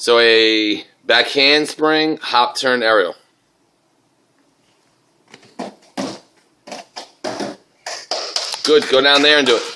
So a back handspring, hop turn aerial. Good, go down there and do it.